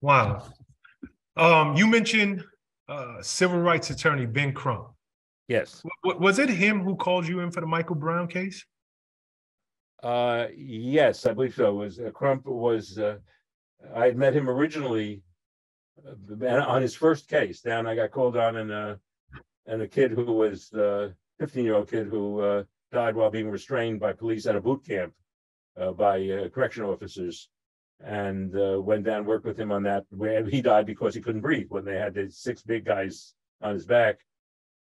Wow. Um, you mentioned uh, civil rights attorney Ben Crump. Yes. W- was it him who called you in for the Michael Brown case? Uh, yes, I believe so. It was uh, Crump was uh, I had met him originally uh, on his first case. Down, I got called on, and uh, and a kid who was uh, 15 year old kid who uh, died while being restrained by police at a boot camp uh, by uh, correctional officers, and uh, went down worked with him on that. Where he died because he couldn't breathe when they had the six big guys on his back,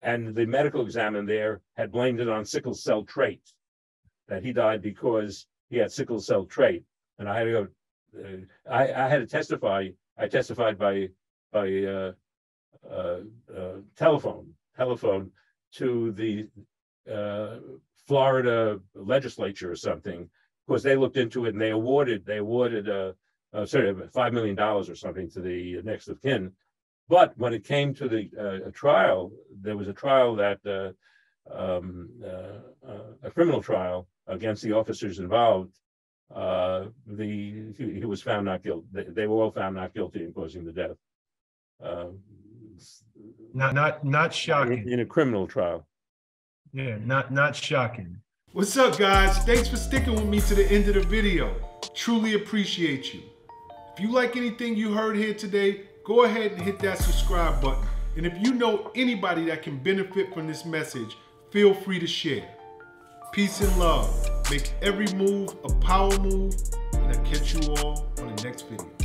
and the medical examiner there had blamed it on sickle cell trait that he died because he had sickle cell trait. And I had to go, uh, I, I had to testify. I testified by by uh, uh, uh telephone telephone to the uh, Florida legislature or something because they looked into it and they awarded they awarded uh, uh sorry five million dollars or something to the next of kin. But when it came to the trial, there was a trial that um, a criminal trial against the officers involved, uh, the he, he was found not guilty. They, they, were all found not guilty in causing the death. Uh, not not not shocking in, in a criminal trial. Yeah, not not shocking. What's up, guys? Thanks for sticking with me to the end of the video. Truly appreciate you. If you like anything you heard here today, go ahead and hit that subscribe button. And if you know anybody that can benefit from this message, feel free to share. Peace and love. Make every move a power move. And I'll catch you all on the next video.